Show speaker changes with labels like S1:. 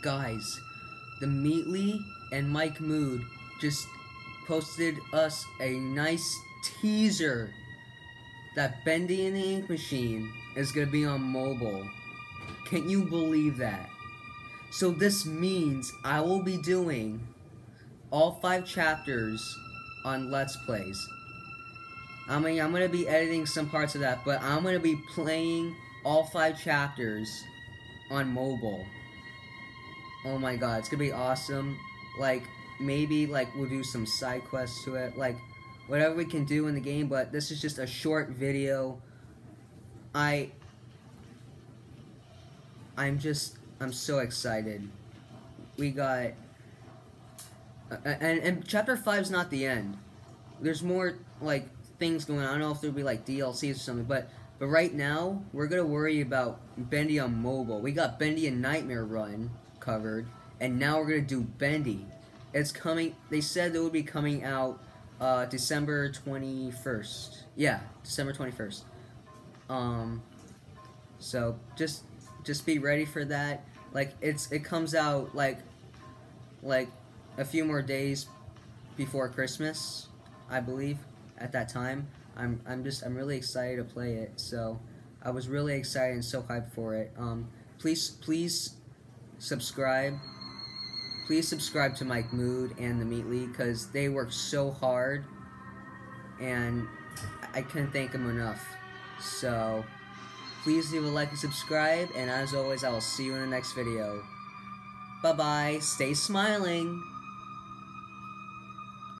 S1: Guys, the Meatly and Mike Mood just posted us a nice teaser that Bendy and the Ink Machine is gonna be on mobile. Can you believe that? So this means I will be doing all five chapters on Let's Plays. I mean, I'm gonna be editing some parts of that, but I'm gonna be playing all five chapters on mobile. Oh my god, it's gonna be awesome. Like, maybe, like, we'll do some side quests to it. Like, whatever we can do in the game, but this is just a short video. I... I'm just... I'm so excited. We got... And, and chapter 5 is not the end. There's more, like, things going on. I don't know if there'll be, like, DLCs or something, but... But right now, we're gonna worry about Bendy on mobile. We got Bendy in Nightmare Run covered, and now we're gonna do Bendy. It's coming. They said it would be coming out uh, December twenty first. Yeah, December twenty first. Um, so just just be ready for that. Like it's it comes out like like a few more days before Christmas, I believe. At that time, I'm I'm just I'm really excited to play it. So I was really excited and so hyped for it. Um, please please subscribe. Please subscribe to Mike Mood and the Meatly because they work so hard, and I can't thank them enough. So please leave a like and subscribe. And as always, I will see you in the next video. Bye bye. Stay smiling.